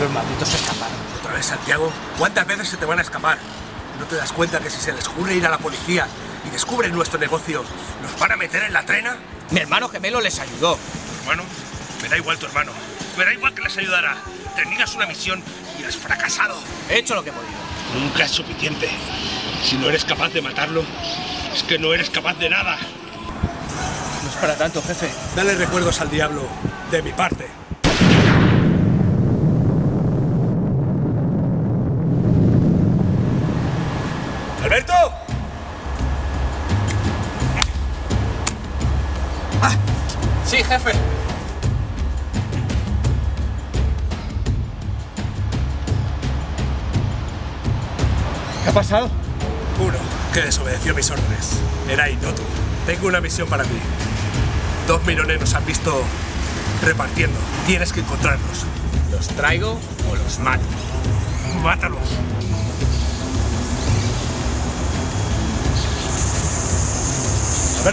Los malditos se escaparon. ¿Otra vez, Santiago? ¿Cuántas veces se te van a escapar? ¿No te das cuenta que si se les ocurre ir a la policía y descubren nuestro negocio, nos van a meter en la trena? Mi hermano gemelo les ayudó. Bueno, me da igual tu hermano. Me da igual que les ayudara. Tenías una misión y has fracasado. He hecho lo que he podido. Nunca es suficiente. Si no eres capaz de matarlo, es que no eres capaz de nada. No es para tanto, jefe. Dale recuerdos al diablo, de mi parte. ¡Alberto! Sí, jefe. ¿Qué ha pasado? Uno, que desobedeció mis órdenes. Era Inotu. Tengo una misión para ti. Dos mirones nos han visto repartiendo. Tienes que encontrarlos. ¿Los traigo o los mato? Mátalos.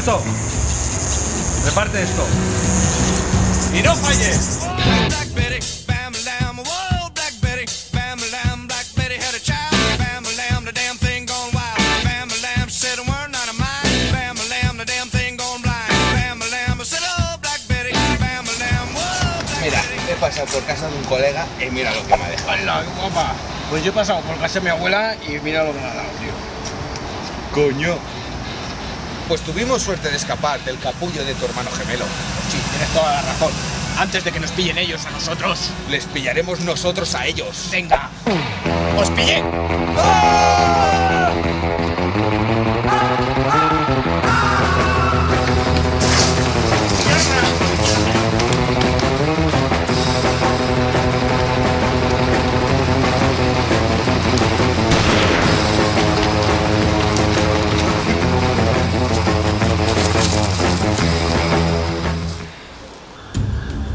Reparte esto. ¡Y no falles! Mira, he pasado por casa de un colega y mira lo que me ha dejado. ¡Hala, qué guapa! Pues yo he pasado por casa de mi abuela y mira lo que me ha dado, tío. Coño. Pues tuvimos suerte de escapar del capullo de tu hermano gemelo. Sí, tienes toda la razón. Antes de que nos pillen ellos a nosotros. Les pillaremos nosotros a ellos. Venga. ¡Os pillé!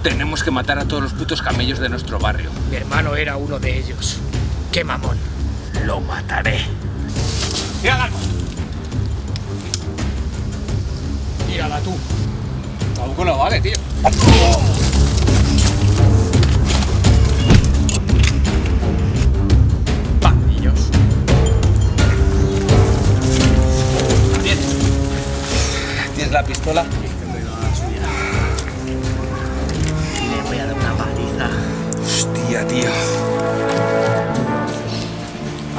Tenemos que matar a todos los putos camellos de nuestro barrio. Mi hermano era uno de ellos. ¡Qué mamón! Lo mataré. ¡Tira al arma! Tírala tú. Tampoco no vale, tío. ¿Tienes la pistola? Hostia, tío.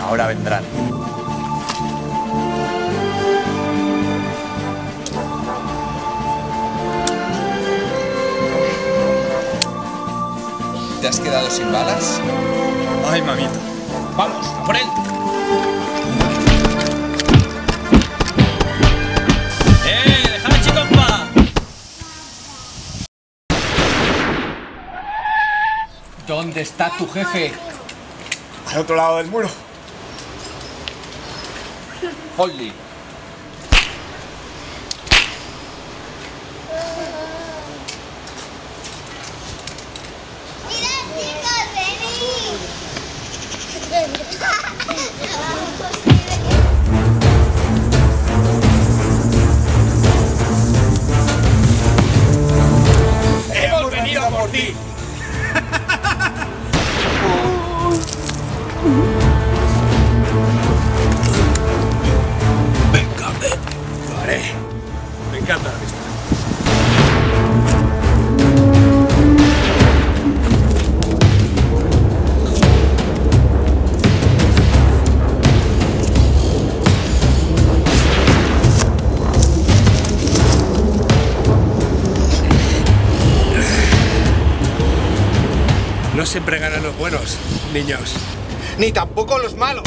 Ahora vendrán. ¿Te has quedado sin balas? Ay, mamita. Vamos, a por él. ¿Dónde está tu jefe? Al otro lado del muro. Holly. ¡Hemos venido por ti! No siempre ganan los buenos, niños. Ni tampoco los malos.